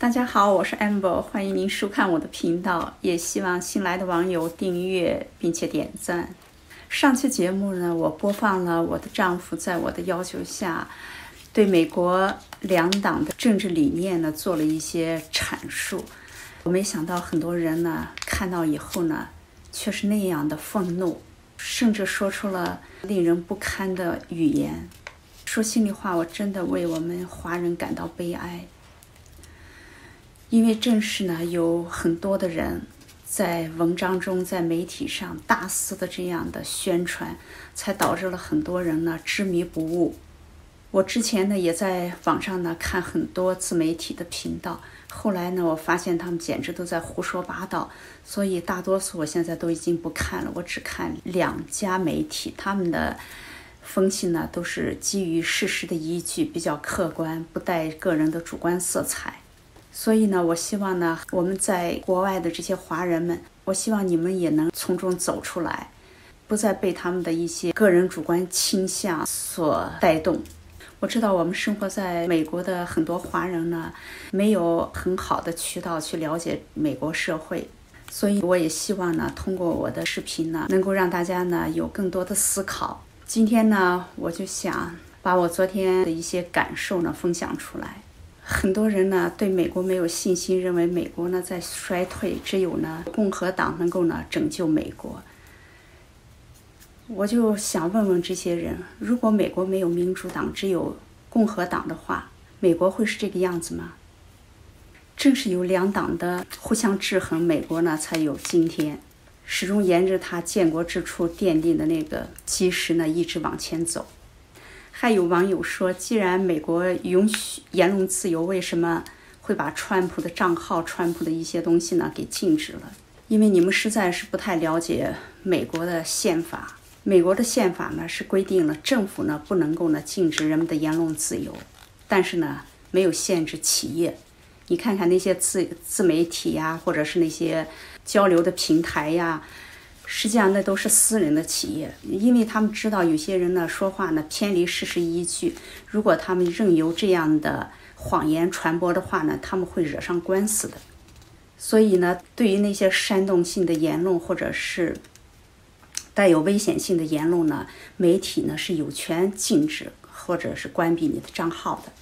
大家好，我是 Amber，欢迎您收看我的频道，也希望新来的网友订阅并且点赞。上期节目呢，我播放了我的丈夫在我的要求下，对美国两党的政治理念呢做了一些阐述。我没想到很多人呢看到以后呢，却是那样的愤怒，甚至说出了令人不堪的语言。说心里话，我真的为我们华人感到悲哀。因为正是呢，有很多的人在文章中、在媒体上大肆的这样的宣传，才导致了很多人呢执迷不悟。我之前呢也在网上呢看很多自媒体的频道，后来呢我发现他们简直都在胡说八道，所以大多数我现在都已经不看了，我只看两家媒体，他们的分析呢都是基于事实的依据，比较客观，不带个人的主观色彩。所以呢，我希望呢，我们在国外的这些华人们，我希望你们也能从中走出来，不再被他们的一些个人主观倾向所带动。我知道我们生活在美国的很多华人呢，没有很好的渠道去了解美国社会，所以我也希望呢，通过我的视频呢，能够让大家呢有更多的思考。今天呢，我就想把我昨天的一些感受呢分享出来。很多人呢对美国没有信心，认为美国呢在衰退，只有呢共和党能够呢拯救美国。我就想问问这些人：如果美国没有民主党，只有共和党的话，美国会是这个样子吗？正是有两党的互相制衡，美国呢才有今天，始终沿着它建国之初奠定的那个基石呢一直往前走。还有网友说，既然美国允许言论自由，为什么会把川普的账号、川普的一些东西呢给禁止了？因为你们实在是不太了解美国的宪法。美国的宪法呢是规定了政府呢不能够呢禁止人们的言论自由，但是呢没有限制企业。你看看那些自自媒体呀，或者是那些交流的平台呀。实际上，那都是私人的企业，因为他们知道有些人呢说话呢偏离事实依据。如果他们任由这样的谎言传播的话呢，他们会惹上官司的。所以呢，对于那些煽动性的言论或者是带有危险性的言论呢，媒体呢是有权禁止或者是关闭你的账号的。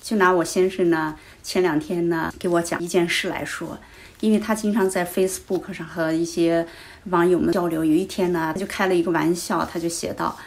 就拿我先生呢前两天呢给我讲一件事来说。因为他经常在 Facebook 上和一些网友们交流。有一天呢，他就开了一个玩笑，他就写道：“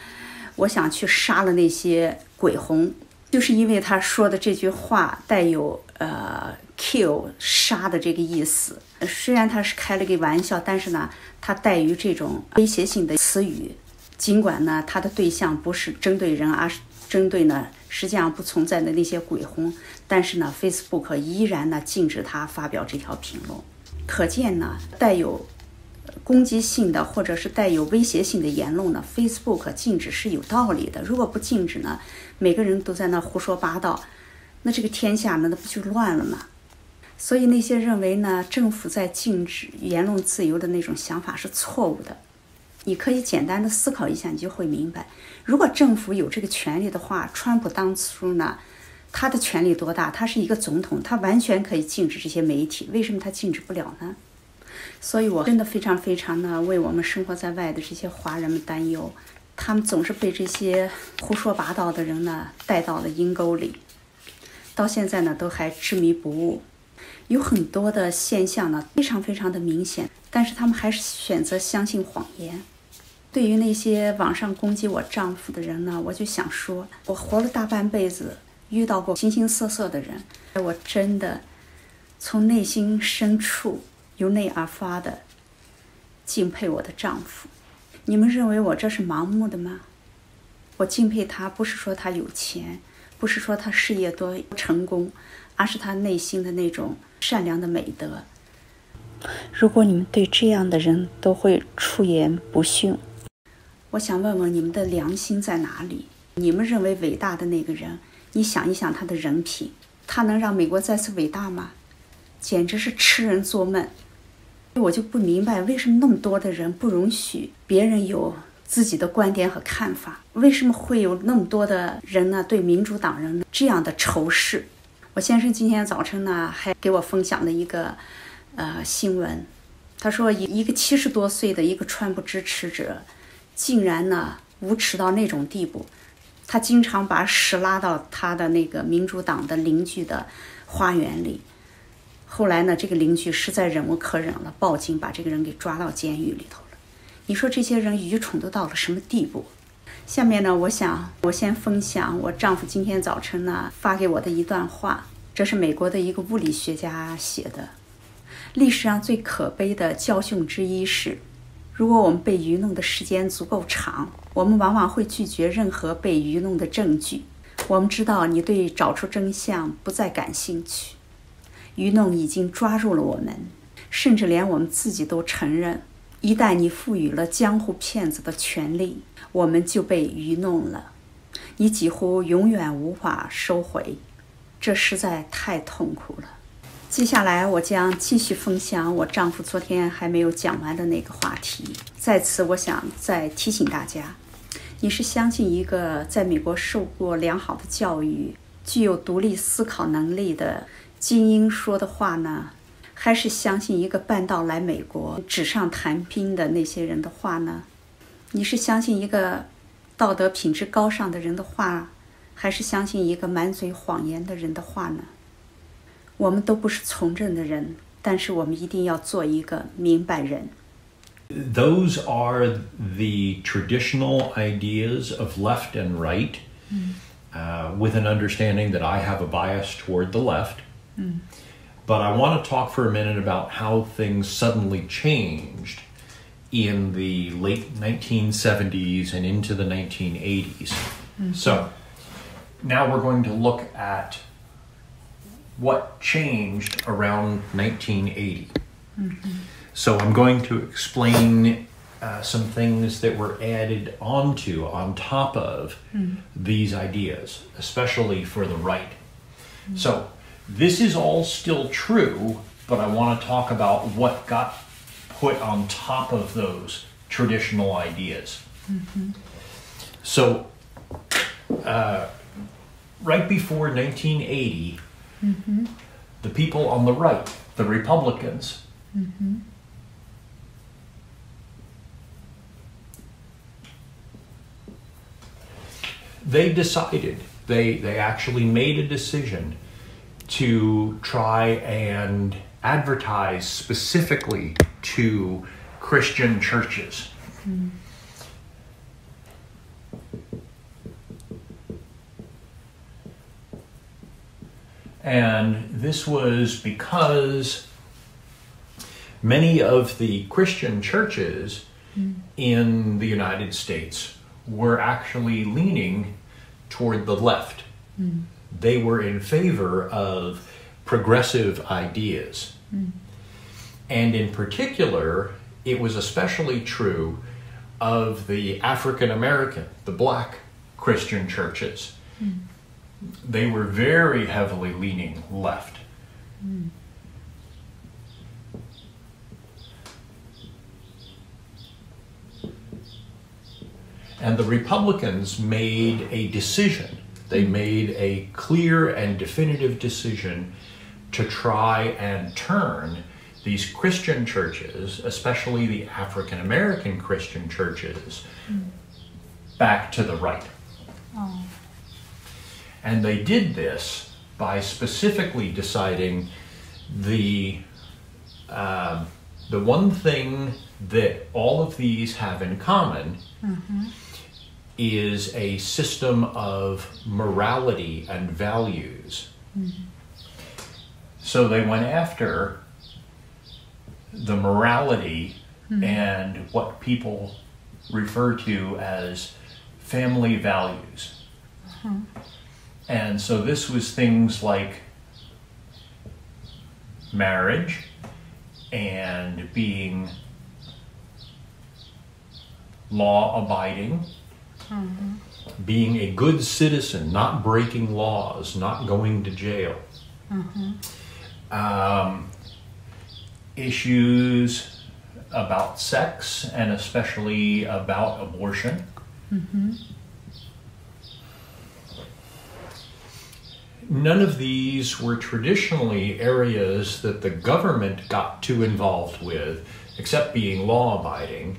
我想去杀了那些鬼魂。”就是因为他说的这句话带有呃 “kill” 杀的这个意思。虽然他是开了个玩笑，但是呢，他带于这种威胁性的词语。尽管呢，他的对象不是针对人，而是针对呢实际上不存在的那些鬼魂。但是呢，Facebook 依然呢禁止他发表这条评论，可见呢带有攻击性的或者是带有威胁性的言论呢，Facebook 禁止是有道理的。如果不禁止呢，每个人都在那胡说八道，那这个天下呢那不就乱了吗？所以那些认为呢政府在禁止言论自由的那种想法是错误的。你可以简单的思考一下，你就会明白，如果政府有这个权利的话，川普当初呢？他的权力多大？他是一个总统，他完全可以禁止这些媒体。为什么他禁止不了呢？所以我真的非常非常的为我们生活在外的这些华人们担忧。他们总是被这些胡说八道的人呢带到了阴沟里，到现在呢都还执迷不悟。有很多的现象呢非常非常的明显，但是他们还是选择相信谎言。对于那些网上攻击我丈夫的人呢，我就想说，我活了大半辈子。遇到过形形色色的人，我真的从内心深处由内而发的敬佩我的丈夫。你们认为我这是盲目的吗？我敬佩他，不是说他有钱，不是说他事业多成功，而是他内心的那种善良的美德。如果你们对这样的人都会出言不逊，我想问问你们的良心在哪里？你们认为伟大的那个人？你想一想他的人品，他能让美国再次伟大吗？简直是痴人做梦！我就不明白，为什么那么多的人不容许别人有自己的观点和看法？为什么会有那么多的人呢？对民主党人这样的仇视？我先生今天早晨呢还给我分享了一个呃新闻，他说一一个七十多岁的一个川普支持者，竟然呢无耻到那种地步，他经常把屎拉到他的那个民主党的邻居的花园里。后来呢，这个邻居实在忍无可忍了，报警把这个人给抓到监狱里头了。你说这些人愚蠢都到了什么地步？下面呢，我想我先分享我丈夫今天早晨呢发给我的一段话，这是美国的一个物理学家写的。历史上最可悲的教训之一是，如果我们被愚弄的时间足够长，我们往往会拒绝任何被愚弄的证据。我们知道你对找出真相不再感兴趣。愚弄已经抓住了我们，甚至连我们自己都承认。一旦你赋予了江湖骗子的权利，我们就被愚弄了。你几乎永远无法收回，这实在太痛苦了。接下来，我将继续分享我丈夫昨天还没有讲完的那个话题。在此，我想再提醒大家：你是相信一个在美国受过良好的教育、具有独立思考能力的？精英说的话呢，还是相信一个半道来美国纸上谈兵的那些人的话呢？你是相信一个道德品质高尚的人的话，还是相信一个满嘴谎言的人的话呢？我们都不是从政的人，但是我们一定要做一个明白人。Those are the traditional ideas of left and right, uh, with an understanding that I have a bias toward the left. But I want to talk for a minute about how things suddenly changed in the late 1970s and into the 1980s. So now we're going to look at what changed around 1980. So I'm going to explain uh, some things that were added onto, on top of these ideas, especially for the right. So this is all still true, but I want to talk about what got put on top of those traditional ideas. So, uh, right before 1980, Mm-hmm. the people on the right, the Republicans, mm-hmm. they decided, they, they actually made a decision to try and advertise specifically to Christian churches. Mm-hmm. And this was because many of the Christian churches hmm. in the United States were actually leaning toward the left. Hmm. They were in favor of progressive ideas. Hmm. And in particular, it was especially true of the African American, the black Christian churches. They were very heavily leaning left. And the Republicans made a decision they mm. made a clear and definitive decision to try and turn these Christian churches, especially the African American Christian churches, mm. back to the right. Oh. And they did this by specifically deciding the um, the one thing that all of these have in common mm-hmm. is a system of morality and values. Mm-hmm. So they went after the morality mm-hmm. and what people refer to as family values. And so this was things like marriage and being law abiding mm-hmm. being a good citizen, not breaking laws, not going to jail. Mm-hmm. Um, issues about sex and especially about abortion. Mm-hmm. None of these were traditionally areas that the government got too involved with, except being law abiding.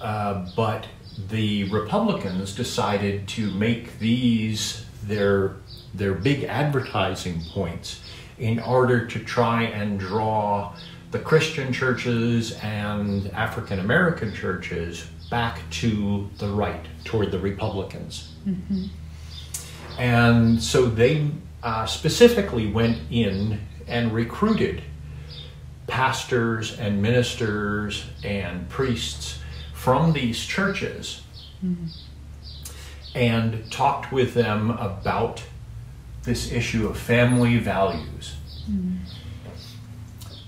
Uh, but the Republicans decided to make these their their big advertising points in order to try and draw the Christian churches and African American churches back to the right, toward the Republicans. And so they uh, specifically went in and recruited pastors and ministers and priests from these churches and talked with them about this issue of family values.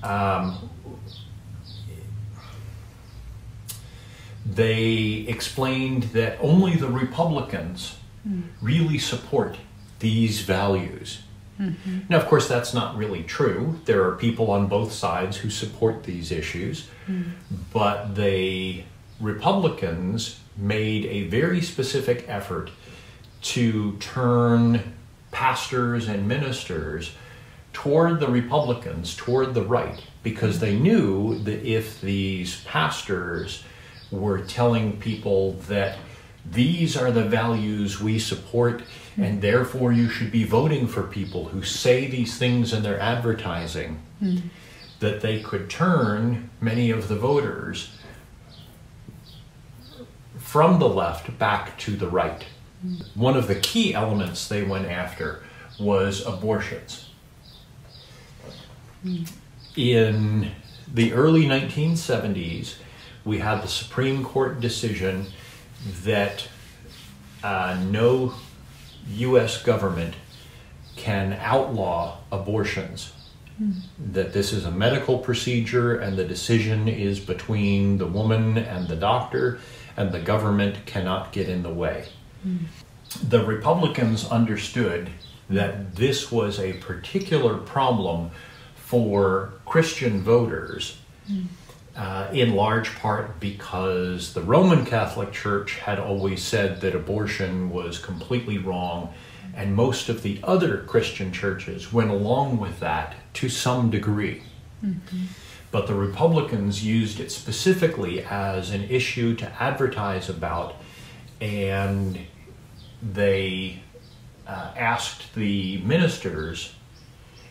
Um, they explained that only the Republicans really support these values. Mm-hmm. Now, of course, that's not really true. There are people on both sides who support these issues, mm. but the Republicans made a very specific effort to turn pastors and ministers toward the Republicans, toward the right, because they mm-hmm. knew that if these pastors were telling people that these are the values we support, hmm. and therefore you should be voting for people who say these things in their advertising, hmm. that they could turn many of the voters from the left back to the right. Hmm. One of the key elements they went after was abortions. In the early 1970s, we had the Supreme Court decision that uh, no U.S. government can outlaw abortions. Hmm. That this is a medical procedure and the decision is between the woman and the doctor, and the government cannot get in the way. Hmm. The Republicans understood that this was a particular problem for Christian voters hmm. Uh, in large part because the Roman Catholic Church had always said that abortion was completely wrong, and most of the other Christian churches went along with that to some degree. But the Republicans used it specifically as an issue to advertise about, and they uh, asked the ministers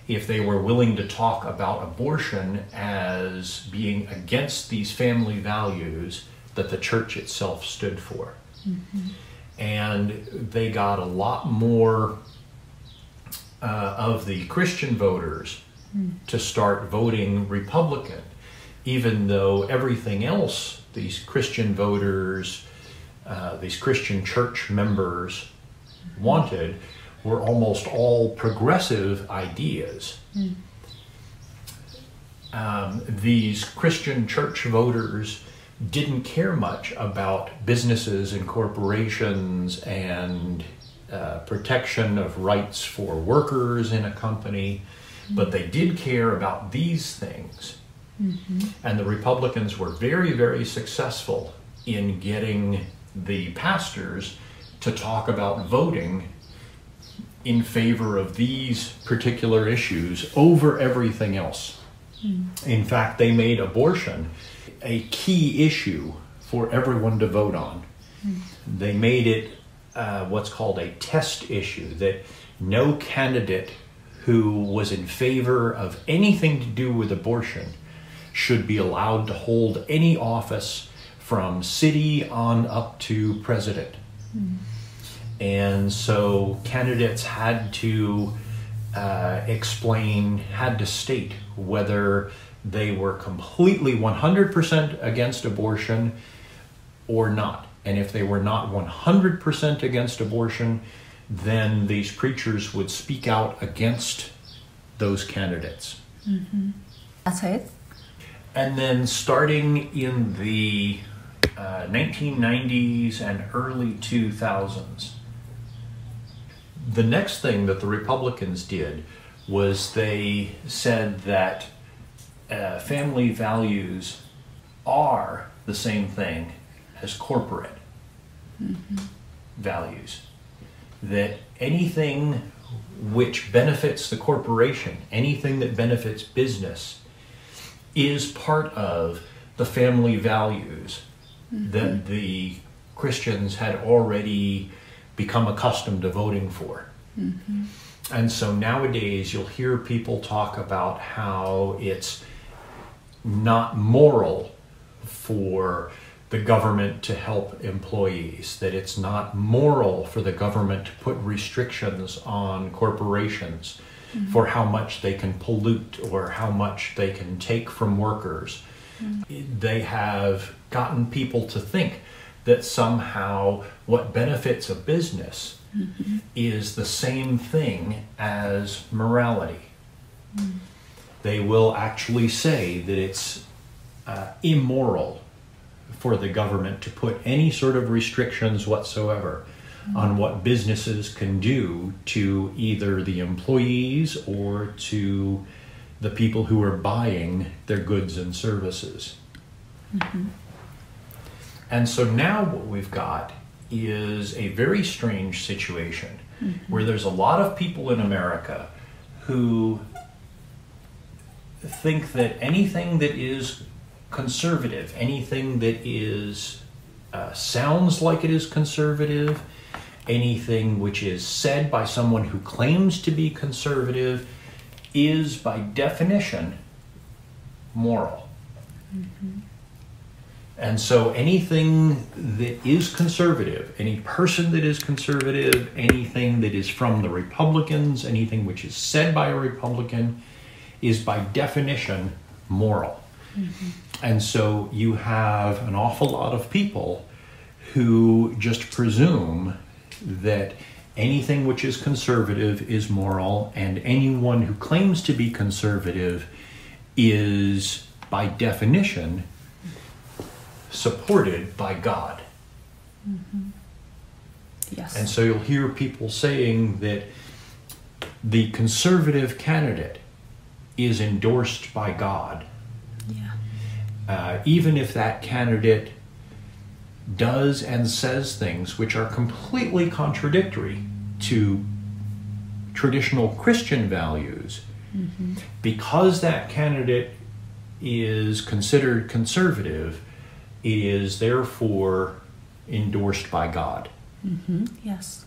if they were willing to talk about abortion as being against these family values that the church itself stood for. And they got a lot more uh, of the Christian voters to start voting Republican, even though everything else, these Christian voters, uh, these Christian church members wanted were almost all progressive ideas. Um, these Christian church voters didn't care much about businesses and corporations and uh, protection of rights for workers in a company, but they did care about these things. And the Republicans were very, very successful in getting the pastors to talk about voting in favor of these particular issues over everything else. Hmm. In fact, they made abortion a key issue for everyone to vote on. Hmm. They made it uh, what's called a test issue that no candidate who was in favor of anything to do with abortion should be allowed to hold any office from city on up to president. Hmm. And so candidates had to uh, explain, had to state whether they were completely 100% against abortion or not. And if they were not 100% against abortion, then these preachers would speak out against those candidates. That's it. And then starting in the uh, 1990s and early 2000s, the next thing that the Republicans did was they said that uh, family values are the same thing as corporate values. That anything which benefits the corporation, anything that benefits business, is part of the family values that the Christians had already become accustomed to voting for. Mm-hmm. And so nowadays you'll hear people talk about how it's not moral for the government to help employees, that it's not moral for the government to put restrictions on corporations mm-hmm. for how much they can pollute or how much they can take from workers. Mm-hmm. They have gotten people to think that somehow what benefits a business mm-hmm. is the same thing as morality. Mm-hmm. They will actually say that it's uh, immoral for the government to put any sort of restrictions whatsoever mm-hmm. on what businesses can do to either the employees or to the people who are buying their goods and services. And so now what we've got is a very strange situation where there's a lot of people in America who think that anything that is conservative, anything that is uh, sounds like it is conservative, anything which is said by someone who claims to be conservative, is by definition moral. And so anything that is conservative, any person that is conservative, anything that is from the Republicans, anything which is said by a Republican, is by definition moral. Mm-hmm. And so you have an awful lot of people who just presume that anything which is conservative is moral, and anyone who claims to be conservative is by definition supported by God. Yes. And so you'll hear people saying that the conservative candidate is endorsed by God, yeah. uh, even if that candidate does and says things which are completely contradictory to traditional Christian values, because that candidate is considered conservative, it is therefore endorsed by God. Mm-hmm. Yes.